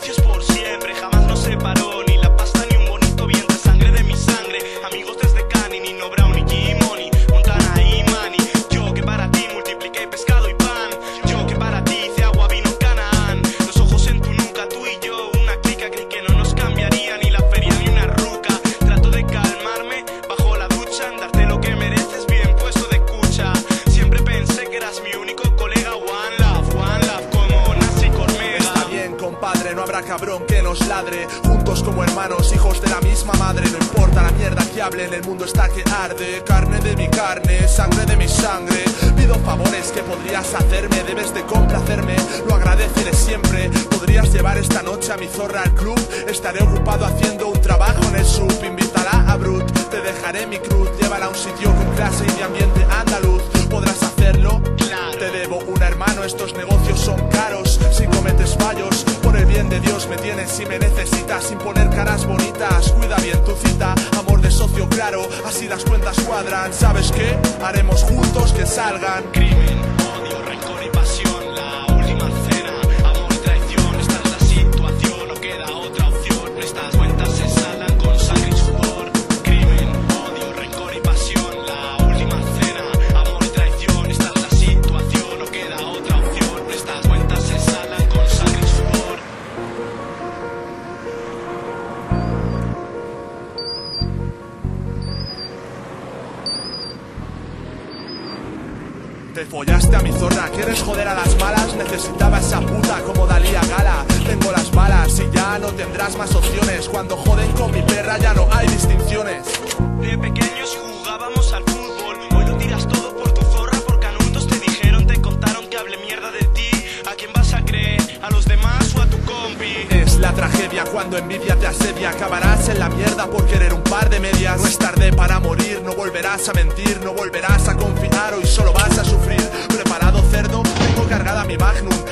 negocios por siempre. No habrá cabrón que nos ladre. Juntos como hermanos, hijos de la misma madre. No importa la mierda que hablen, el mundo está que arde. Carne de mi carne, sangre de mi sangre. Pido favores que podrías hacerme, debes de complacerme. Lo agradeceré siempre. Podrías llevar esta noche a mi zorra al club. Estaré ocupado haciendo un trabajo en el sub. Invítala a Brut, te dejaré mi cruz. Llévala a un sitio con clase y de ambiente andaluz. ¿Podrás hacerlo? Te debo un hermano, estos negocios son caros. De Dios me tienes si me necesitas. Sin poner caras bonitas, cuida bien tu cita. Amor de socio claro, así las cuentas cuadran. ¿Sabes qué? Haremos juntos que salgan. Crimen, odio, rencor Te follaste a mi zorra, ¿quieres joder a las malas? Necesitaba esa puta como Dalía Gala. Tengo las balas y ya no tendrás más opciones. Cuando joden con mi perra ya no hay distinciones. De pequeños jugábamos al fútbol. Hoy lo tiras todo por tu zorra. Por canutos te dijeron, te contaron que hable mierda de ti. ¿A quién vas a creer? ¿A los demás o a tu compi? Es la tragedia cuando envidia te asedia. Acabarás en la mierda por querer un par de medias. No es tarde para morir, no volverás a mentir, no volverás a confiar. Hoy solo vas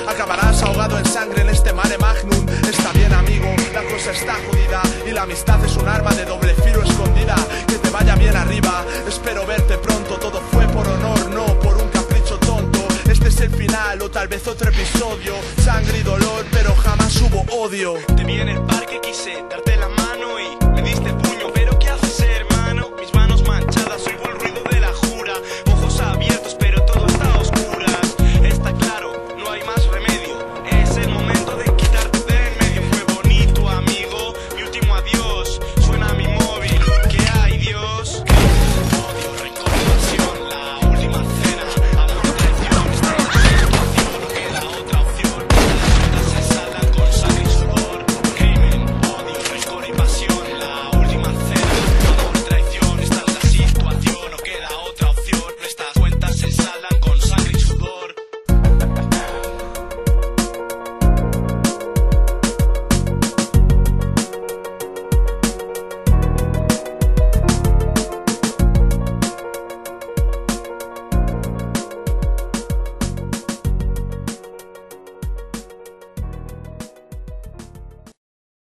Acabarás ahogado en sangre en este mare magnum. Está bien, amigo, la cosa está jodida. Y la amistad es un arma de doble filo escondida. Que te vaya bien arriba. Espero verte pronto. Todo fue por honor, no por un capricho tonto. Este es el final o tal vez otro episodio. Sangre y dolor, pero jamás hubo odio. Te vi en el parque, quise darte la mano y